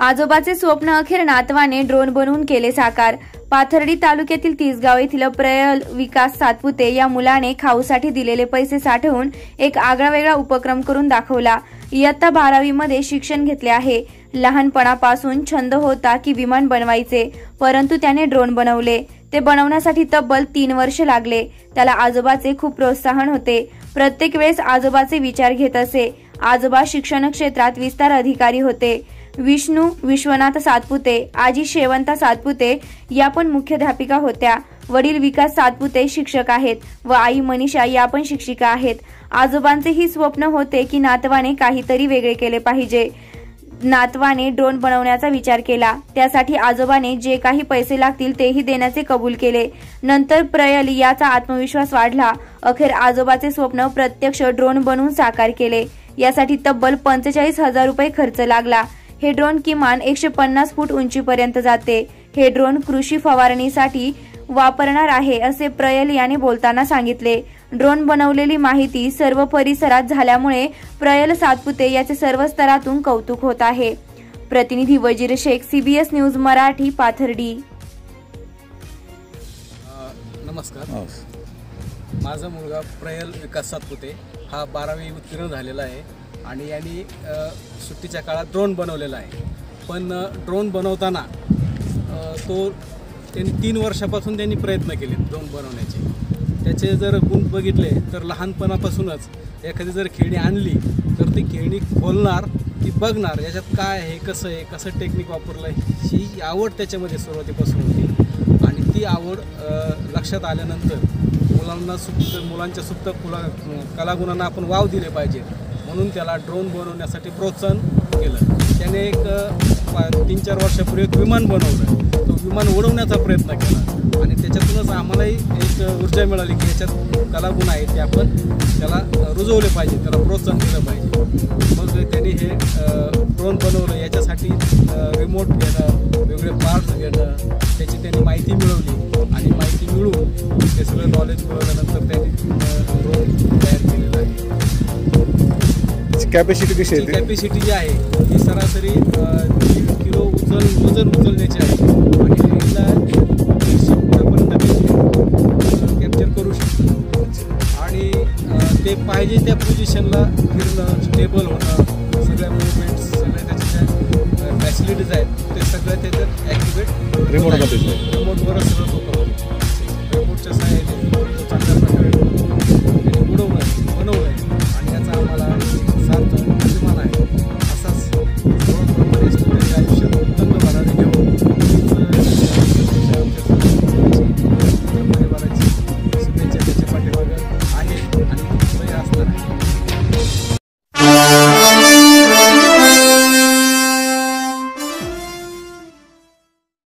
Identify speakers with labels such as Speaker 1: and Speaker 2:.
Speaker 1: आजोबाचे स्वप्न अखेर नातवाने ड्रोन बनवून केले साकार. पाथर्डी तालुक्यातील तिसगाव येथील प्रयल विकास सातपुते या मुलाने खाऊसाठी दिलेले पैसे साठवून एक आगळावेगळा उपक्रम करून दाखवला. इयत्ता बारावीमध्ये शिक्षण घेतले आहे. लहानपणापासून छंद होता की विमान बनवायचे परंतु त्याने ड्रोन बनवले. ते बनवण्यासाठी तब्बल तीन वर्ष लागले. त्याला आजोबाचे खूप प्रोत्साहन होते. प्रत्येक वेळेस आजोबाचे विचार घेत असे. आजोबा शिक्षण क्षेत्रात विस्तार अधिकारी होते. विष्णू विश्वनाथ सातपुते आजी शेवंता सातपुते या पण मुख्याध्यापिका होत्या. वडील विकास सातपुते शिक्षक आहेत व आई मनीषा या पण शिक्षिका आहेत. आजोबांचेही स्वप्न होते की नातवाने काहीतरी वेगळे केले पाहिजे. नातवाने ड्रोन बनवण्याचा विचार केला. त्यासाठी आजोबाने जे काही पैसे लागतील तेही देण्याचे कबूल केले. नंतर प्रयल याचा आत्मविश्वास वाढला. अखेर आजोबाचे स्वप्न प्रत्यक्ष ड्रोन बनवून साकार केले. यासाठी तब्बल पंचेचाळीस हजार रुपये खर्च लागला. हे ड्रोन किमान एकशे पन्नास फूट उंचीपर्यंत जाते. हे ड्रोन कृषी फवारणीसाठी वापरणार आहे असे प्रयल याने बोलताना सांगितले. ड्रोन बनवलेली माहिती सर्व परिसरात झाल्यामुळे प्रयल सातपुते याचे सर्व स्तरातून कौतुक होत आहे. प्रतिनिधी वजीर शेख सीबीएस न्यूज मराठी पाथर्डी.
Speaker 2: नमस्कार.
Speaker 3: हो.
Speaker 2: माझा मुलगा प्रयल विकास सातपुते हा बारावी उत्तीर्ण झालेला आहे. आणि यांनी सुट्टीच्या काळात ड्रोन बनवलेला आहे. पण ड्रोन बनवताना तो त्यांनी तीन वर्षापासून त्यांनी प्रयत्न केले ड्रोन बनवण्याचे. त्याचे जर गुण बघितले तर लहानपणापासूनच एखादी जर खेळणी आणली तर ती खेळणी खोलणार ती बघणार याच्यात काय आहे कसं आहे कसं टेक्निक वापरलं आहे ही आवड त्याच्यामध्ये सुरुवातीपासून होती. आणि ती आवड लक्षात आल्यानंतर मुलांना सुप्त मुलांच्या सुप्त कुला कलागुणांना आपण वाव दिले पाहिजे म्हणून त्याला ड्रोन बनवण्यासाठी प्रोत्साहन केलं. त्याने एक तीन चार वर्षापूर्वी एक विमान बनवलं. तो विमान उडवण्याचा प्रयत्न केला. आणि त्याच्यातूनच आम्हालाही एक ऊर्जा मिळाली की याच्यात कलागुण आहेत ते आपण त्याला रुजवले पाहिजे त्याला प्रोत्साहन दिलं पाहिजे. मग त्यांनी हे ड्रोन बनवलं. याच्यासाठी रिमोट घेणं वेगळे पार्ट्स घेणं त्याची त्यांनी माहिती मिळवली. आणि माहिती मिळवून ते सगळं नॉलेज मिळवल्यानंतर त्यांनी ड्रोन तयार केलेला आहे.
Speaker 3: कॅपॅसिटी कशी आहे ते?
Speaker 2: कॅपॅसिटी जी आहे ती सरासरी दीड किलो उचल वजन उचलण्याची आहे. आणि रेंजला दीडशे फुटापर्यंत कॅप्चर करू शकतो. आणि अ, ते पाहिजे त्या पोझिशनला फिरणं स्टेबल होणं सगळ्या मुवमेंट्स सगळ्या त्याच्या फॅसिलिटीज आहेत ते सगळं त्याच्यात ॲक्टिवेट
Speaker 3: आहे.
Speaker 2: रिमोटवरच सगळं होतं रिमोटच्या सहाय्याने.